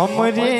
हमरे